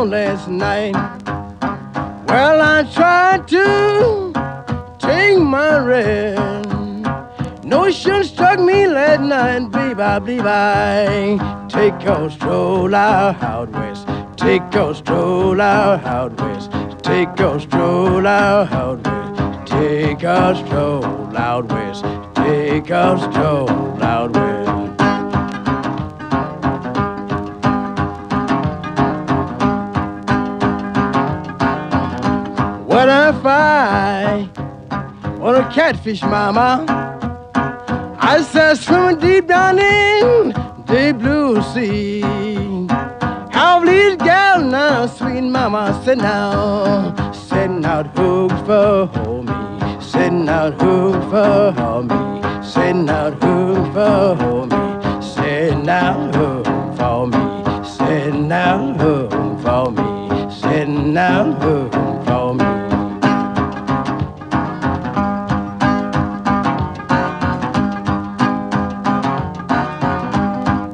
on last night. Well, I tried to take my rest. Notion struck me last night, babe, I believe I take a stroll out west. Take a stroll out west. Take a stroll out west. Take a stroll out west. Take a stroll out west. What if I want a catfish, mama? I said swimming deep down in the blue sea. How these gals now, sweet mama, sit now, setting out hooks for me, setting out hooks for me, setting out hooks for me, setting out hooks for me, setting out hooks for me, setting out hooks for me.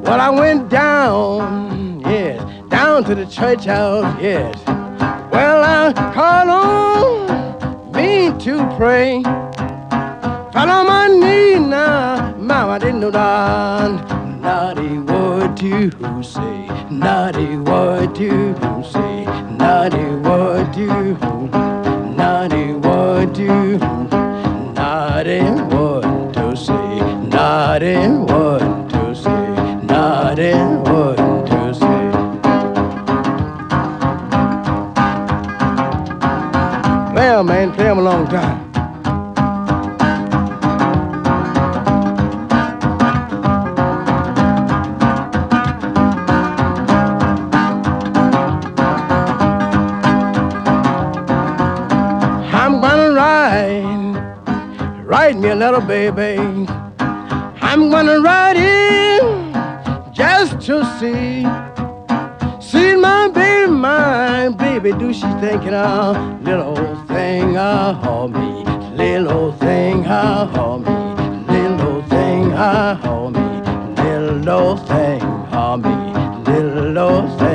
Well, I went down, yes, down to the church house, yes. Well, I called on me to pray. Fell on my knee now, mama didn't know that. Naughty word to say, naughty word to say, naughty word to, naughty word to, naughty word to say, naughty word 'em, man, play 'em a long time. I'm gonna ride, ride me a little baby. I'm gonna ride in Baby, do she thinking of little old thing, ah, oh, me, little old thing, ah, oh, me, little old thing, ah, oh, me, little old thing, ah, me, little old thing.